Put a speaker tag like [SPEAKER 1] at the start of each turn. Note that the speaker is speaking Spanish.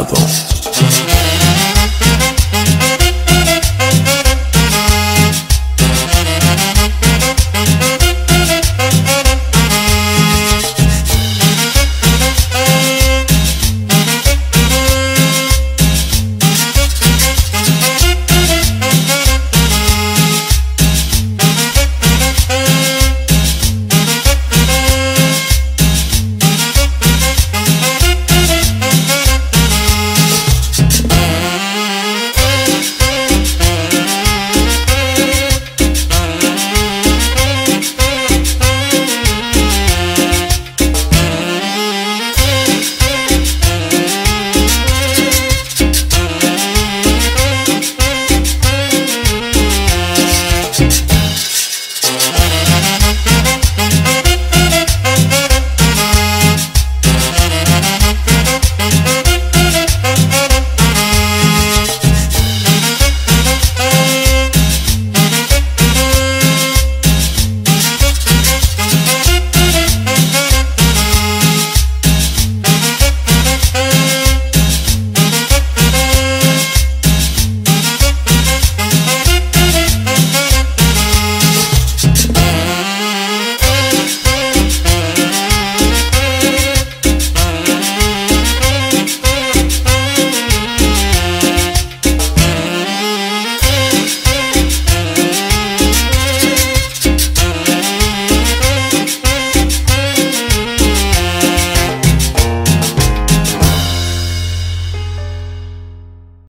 [SPEAKER 1] lado.